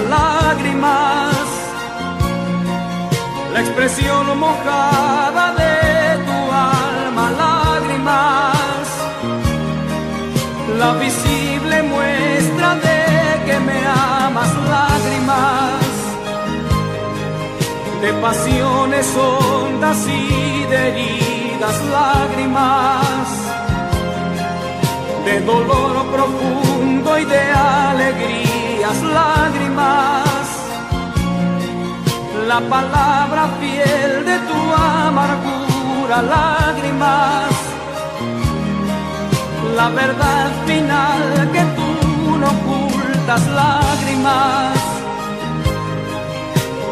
lágrimas, la expresión mojada de tu alma, lágrimas, la visible muestra de que me amas, lágrimas, de pasiones hondas y de heridas, lágrimas, de dolor profundo y de la palabra fiel de tu amargura, lágrimas, la verdad final que tú no ocultas, lágrimas,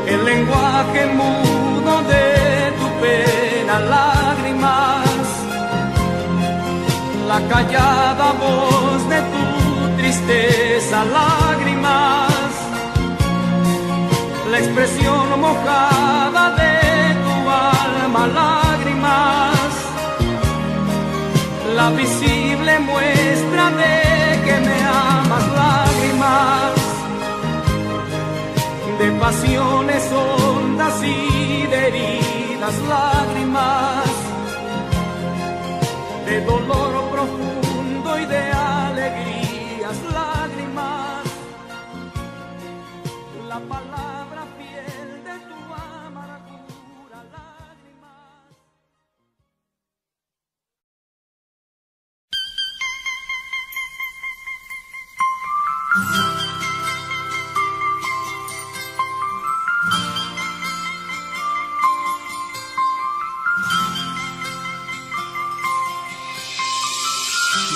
el lenguaje mudo de tu pena, lágrimas, la callada voz de tu tristeza, lágrimas. La expresión mojada de tu alma, lágrimas, la visible muestra de que me amas, lágrimas, de pasiones hondas y de heridas, lágrimas, de dolor profundo y de alegrías, lágrimas, la palabra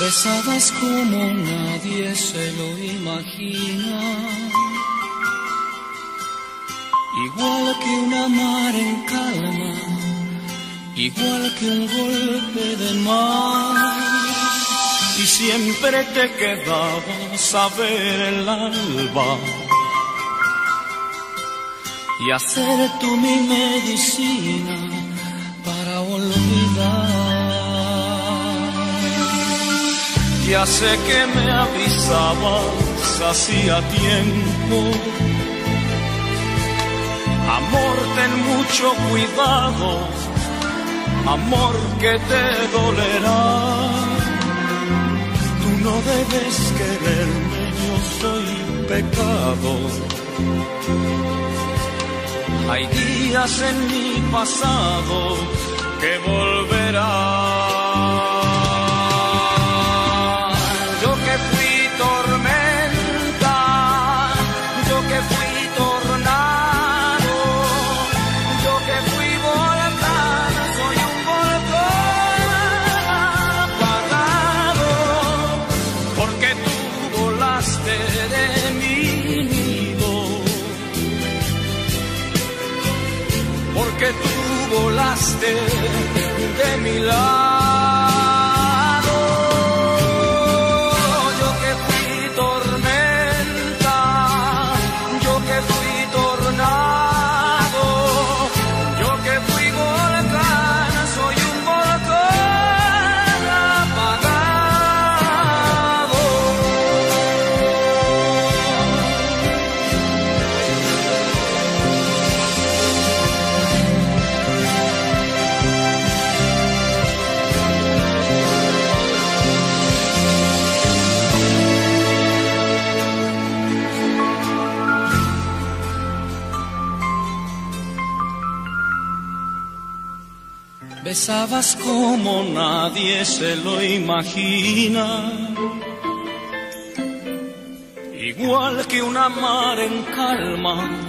Besabas como nadie se lo imagina, igual que una mar en calma, igual que un golpe de mar. Y siempre te quedabas a ver el alba y hacer tú mi medicina Ya sé que me avisabas hacía tiempo. Amor, ten mucho cuidado, amor que te dolerá. Tú no debes quererme, yo soy pecado. Hay días en mi pasado que volverán. De mi lado. Besabas como nadie se lo imagina, igual que una mar en calma